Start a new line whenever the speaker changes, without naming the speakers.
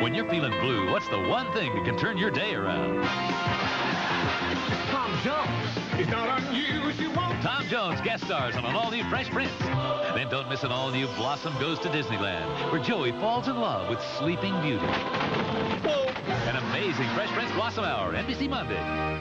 When you're feeling blue, what's the one thing that can turn your day around?
Tom Jones.
It's not unusual.
Tom Jones guest stars on an all-new Fresh Prince. Then don't miss an all-new Blossom Goes to Disneyland, where Joey falls in love with Sleeping Beauty.
Whoa.
An amazing Fresh Prince Blossom Hour, NBC Monday.